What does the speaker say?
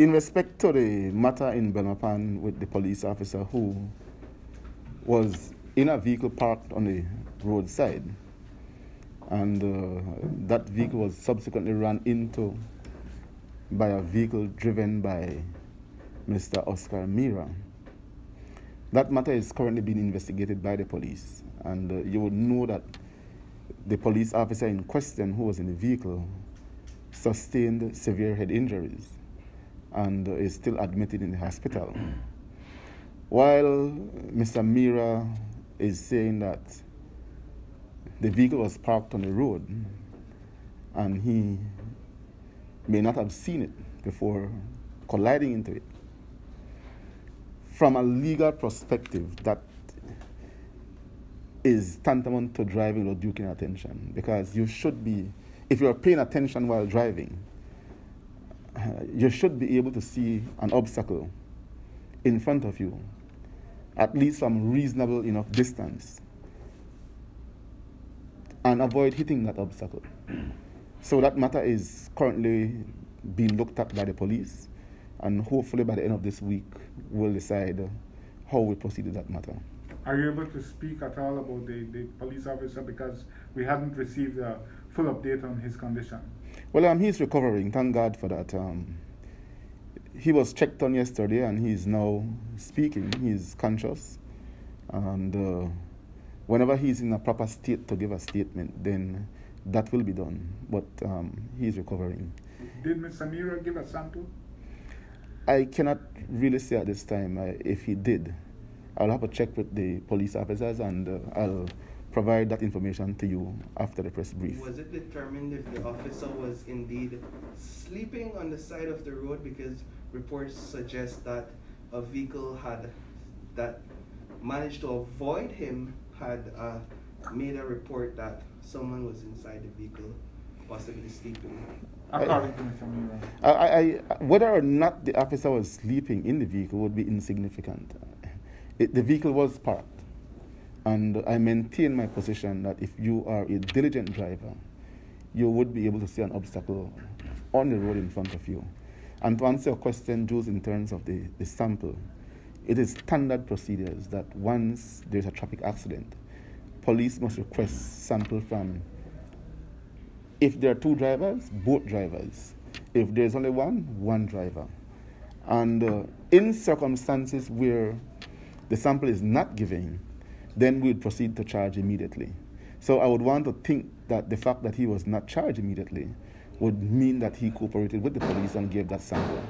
In respect to the matter in Belmopan with the police officer who was in a vehicle parked on the roadside, and uh, that vehicle was subsequently run into by a vehicle driven by Mr. Oscar Mira. That matter is currently being investigated by the police, and uh, you would know that the police officer in question who was in the vehicle sustained severe head injuries and is still admitted in the hospital. While Mr. Mira is saying that the vehicle was parked on the road and he may not have seen it before colliding into it. From a legal perspective, that is tantamount to driving without due attention because you should be, if you're paying attention while driving, you should be able to see an obstacle in front of you, at least from reasonable enough distance, and avoid hitting that obstacle. So that matter is currently being looked at by the police, and hopefully by the end of this week, we'll decide how we proceed with that matter. Are you able to speak at all about the, the police officer because we haven't received a full update on his condition? Well, um, he's recovering. Thank God for that. Um, he was checked on yesterday, and he's now speaking. He's conscious, and uh, whenever he's in a proper state to give a statement, then that will be done. But um, he's recovering. Did Mr. Samira give a sample? I cannot really say at this time uh, if he did. I'll have a check with the police officers and uh, I'll provide that information to you after the press brief. Was it determined if the officer was indeed sleeping on the side of the road because reports suggest that a vehicle had that managed to avoid him had uh, made a report that someone was inside the vehicle, possibly sleeping. According to Mr. Mira. I, I, whether or not the officer was sleeping in the vehicle would be insignificant. It, the vehicle was parked. And I maintain my position that if you are a diligent driver, you would be able to see an obstacle on the road in front of you. And to answer your question, Jules, in terms of the, the sample, it is standard procedures that once there's a traffic accident, police must request sample from, if there are two drivers, both drivers. If there's only one, one driver. And uh, in circumstances where the sample is not given, then we would proceed to charge immediately. So I would want to think that the fact that he was not charged immediately would mean that he cooperated with the police and gave that sample.